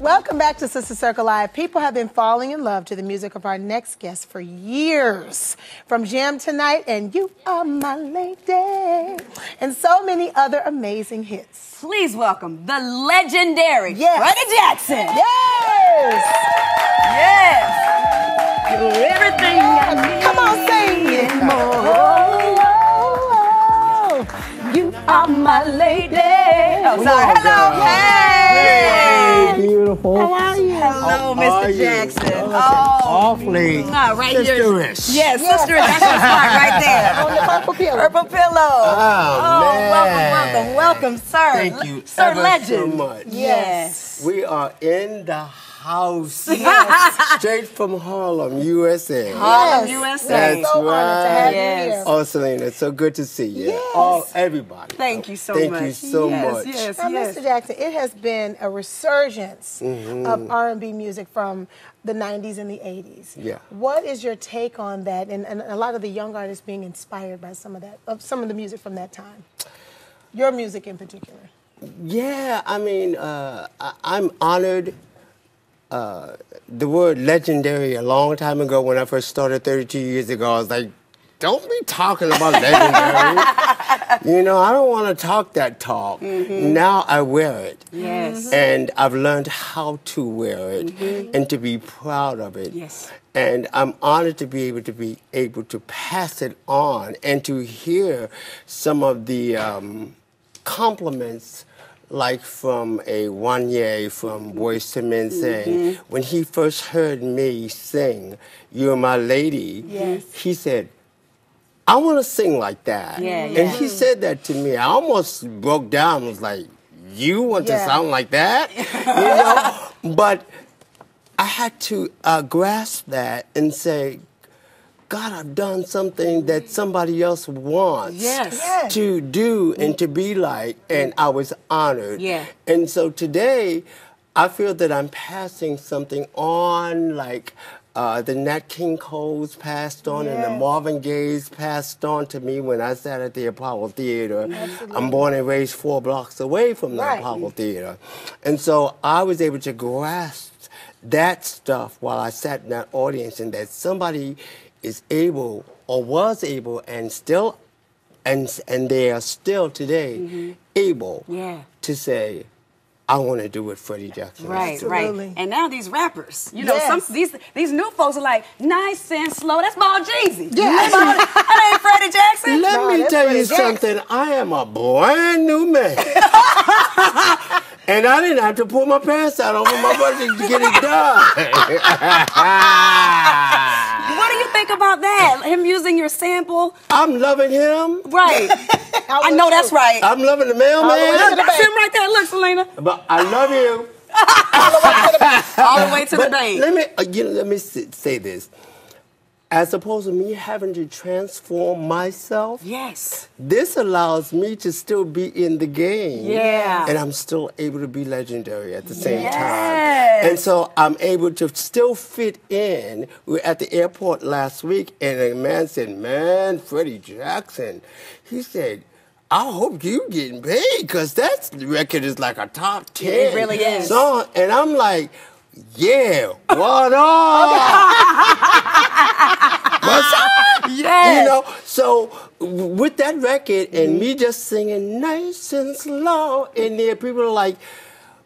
Welcome back to Sister Circle Live. People have been falling in love to the music of our next guest for years. From Jam Tonight and You Are My Lady, and so many other amazing hits. Please welcome the legendary Yes. Freddie Jackson. Yes! Yes. You're everything I need. Come on, sing it. Oh, oh, oh. You are my lady. Oh, sorry. Hello. Hey. beautiful. How are you? Hello, How Mr. you? Jackson. Oh, Oh, awfully mm-hmm. mwah, right here. sisterish. Yes, sister. That's your spot right there. On the purple pillow. Purple pillow. Oh, oh man. welcome, welcome, welcome, sir. Thank you sir. ever legend. so much. Yes. We are in the house. Straight from Harlem, USA. Harlem, Yes. USA. That's so honored right. Yes. Oh, Syleena, so good to see you. Yes. All, everybody. Thank you so Thank much. you so yes, much. Yes, Now, yes. Mr. Jackson, it has been a resurgence Mm-hmm. of R&B music from the 90s and the 80s. Yeah. What is your take on that and, and a lot of the young artists being inspired by some of that, of some of the music from that time? Your music in particular. Yeah, I mean, uh, I, I'm honored. Uh, the word legendary a long time ago when I first started 32 years ago, I was like, don't be talking about legendary. you know, I don't want to talk that talk. Now I wear it. Yes. And I've learned how to wear it and to be proud of it. Yes. And I'm honored to be able to be able to pass it on and to hear some of the um, compliments like from a Wanya from Boyz II Men saying, when he first heard me sing, You're My Lady, Yes. he said, I want to sing like that. Yeah, And he said that to me. I almost broke down, was like, You want Yeah. to sound like that? you know? But I had to uh, grasp that and say, God, I've done something that somebody else wants Yes. Yes. to do and to be like, and I was honored. Yeah. And so today, I feel that I'm passing something on, like uh, the Nat King Cole's passed on, and the Marvin Gaye's passed on to me when I sat at the Apollo Theater. Absolutely. I'm born and raised four blocks away from the Right. Apollo Theater, and so I was able to grasp that stuff while I sat in that audience, and that somebody is able or was able and still and and they are still today mm-hmm. able Yeah. to say, I want to do what Freddie Jackson Right. Absolutely. right. And now these rappers, you know, some these these new folks are like nice and slow. That's Ball Greezy. Yeah. That ain't Freddie Jackson. Let No, me tell Freddie you Jackson. something. I am a brand new man. and I didn't have to pull my pants out over my body to get it done. What do you think about that? Him using your sample, I'm loving him. right? I know that's right. I'm loving the All the mailman. the That's him right there. Look, Syleena, But I love you. all the way to the But bank. let me, uh, you know, let me say this. As opposed to me having to transform myself, Yes. this allows me to still be in the game. Yeah. And I'm still able to be legendary at the same Yes. time. And so I'm able to still fit in. We were at the airport last week, and a man said, Man, Freddie Jackson. He said, I hope you getting paid because that record is like a top 10 It really is. song. And I'm like, yeah, what up? What's up? Yes. You know, so with that record and me just singing nice and slow, and there people are like,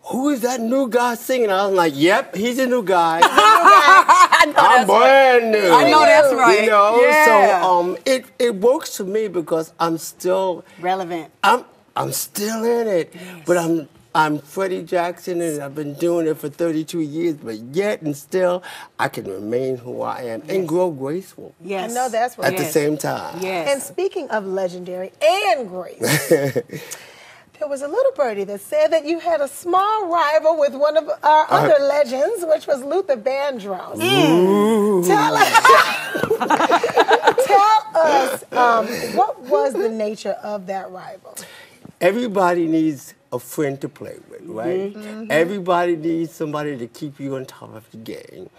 who is that new guy singing? I was like, yep, he's a new guy. I'm that's right. brand new. I know that's right. You know, Yeah. so um, it it works for me because I'm still Relevant. I'm I'm still in it, but I'm I'm Freddie Jackson and I've been doing it for 32 years, but yet and still I can remain who I am and grow graceful Yes. I know that's right. at the same time. Yes. And speaking of legendary and grace, there was a little birdie that said that you had a small rival with one of our Uh-huh. other legends, which was Luther Vandross. Tell us, tell us um, what was the nature of that rival? Everybody needs a friend to play with, right? Mm-hmm. Everybody needs somebody to keep you on top of the game.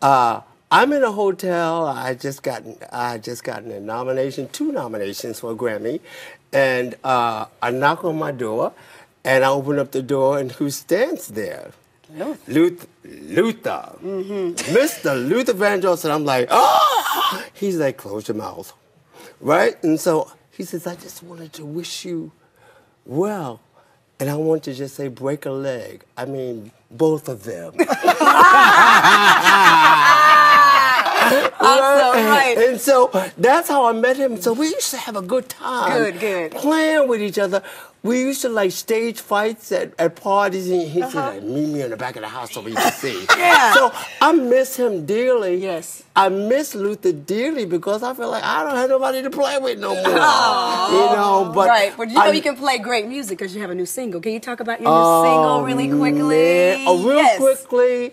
Uh, I'm in a hotel. I just gotten I just gotten a nomination, two nominations for a Grammy, and uh, I knock on my door, and I open up the door, and who stands there? Luther. Luther, Luther, Mr. Luther Vandross, and I'm like, oh! He's like, close your mouth, right? And so he says, I just wanted to wish you well, and I want to just say, break a leg. I mean, both of them. And so that's how I met him. So we used to have a good time. Good, good. Playing with each other. We used to like stage fights at, at parties, and he said, like, "Meet me in the back of the house so we can see." Uh-huh. Yeah. So I miss him dearly. Yes. I miss Luther dearly because I feel like I don't have nobody to play with no more. You know, but right, but you know I- you can play great music because you have a new single. Can you talk about your new Oh, single really quickly? man. Oh, real Yes. quickly.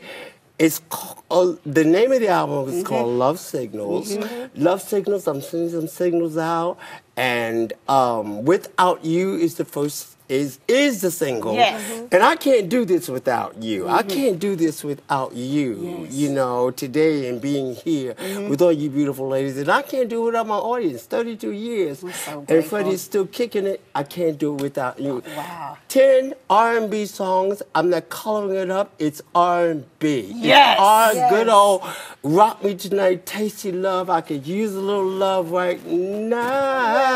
It's called, uh, the name of the album is Mm-hmm. called Love Signals. Love Signals. I'm sending some signals out, and um, Without You is the first is is the single. Yes. And I can't do this without you. I can't do this without you. Mm-hmm. Yes. You know, today and being here Mm-hmm. with all you beautiful ladies, and I can't do it without my audience. Thirty-two years, so and. Freddie's still kicking it. I can't do it without you. Wow. 10 R&B songs. I'm not coloring it up. It's R&B. Yes. It's our Yes. good old rock me tonight, tasty love. I could use a little love right now.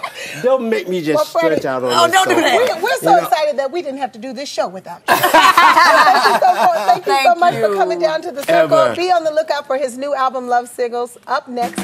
Freddie. Stop. Don't make me just Well, Freddie- stretch out on Oh, this don't do that. We, we're so You know- excited that we didn't have to do this show without you. thank you so, thank you so Thank much for coming down to the circle. Ever. Be on the lookout for his new album, Love Signals. Up next.